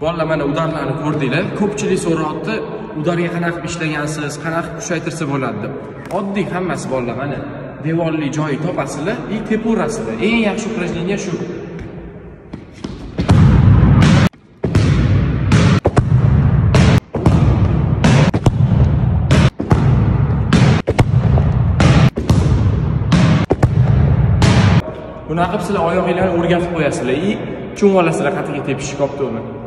bolalar mana udarlarni ko'rdinglar. Ko'pchilik so'rayapti udarga qanaqa qilib ishlagansiz qanaqa qilib kuchaytirsa bo'ladi deb. Oddiy hammasi bolalar mana. Devorli joyi topasizlar и tepaverasizlar eng yaxshi упражнение shu. Bunaqa qilib sizlar oyog'inglarni o'rgatib qo'yasizlar. и tushunib olasizlar qattiq tepishni uni